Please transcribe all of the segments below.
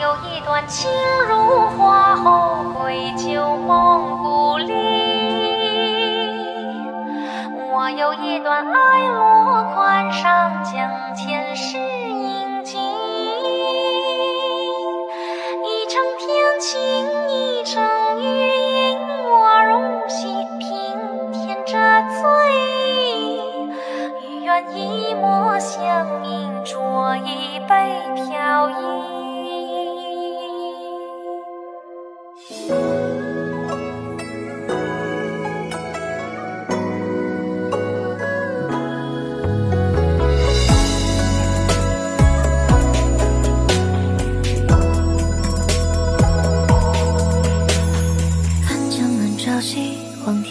有一段情如花后归旧梦故里，我有一段爱落款上将前世印记，一程天晴，一程雨阴，我入戏，平添着醉意，与愿一抹相映，酌一杯飘逸。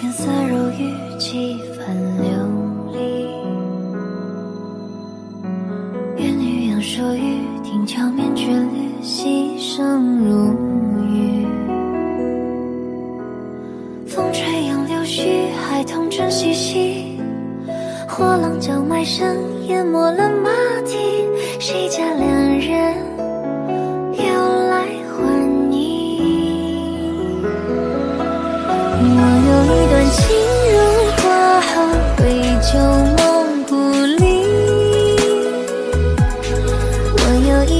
天色如玉，几番流离。愿女扬手语，听桥面绝律，溪声如雨。风吹杨柳絮，孩童正嬉戏。火浪叫卖声，淹没了马蹄。谁家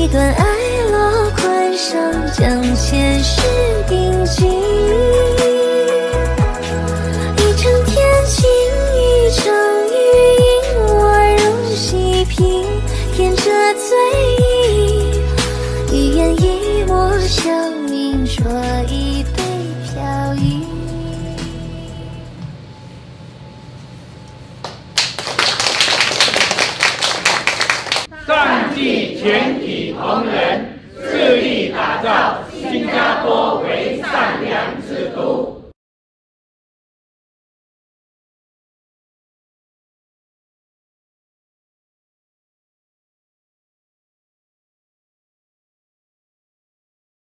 一段爱落款上将前世印记。一程天晴，一程雨引，我如细品添着醉意，一言一抹香茗，酌全体同仁，致力打造新加坡。